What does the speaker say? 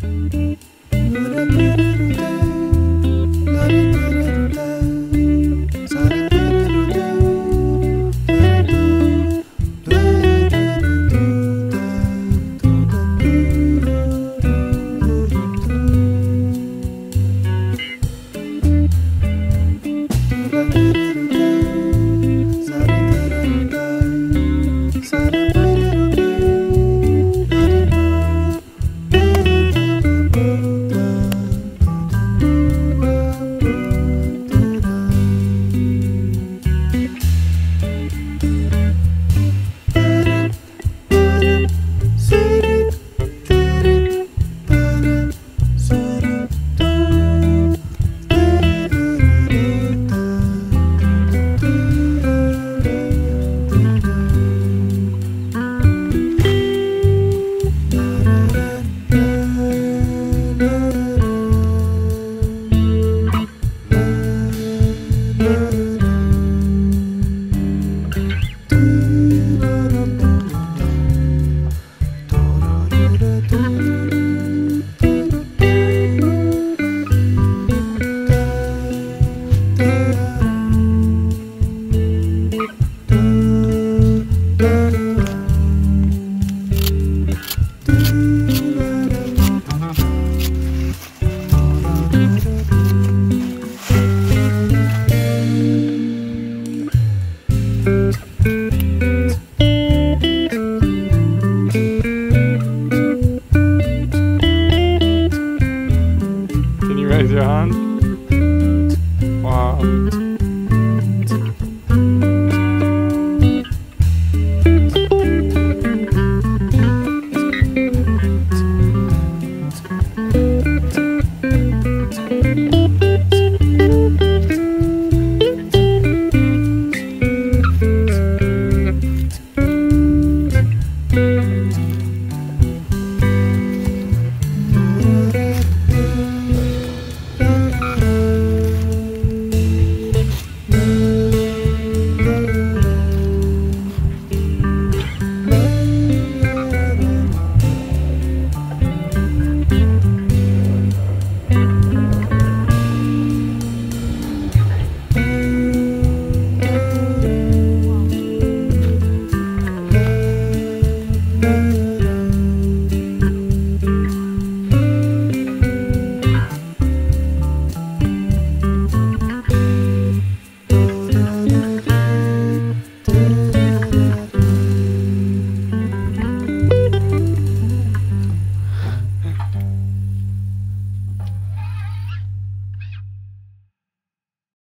Can you with your hand.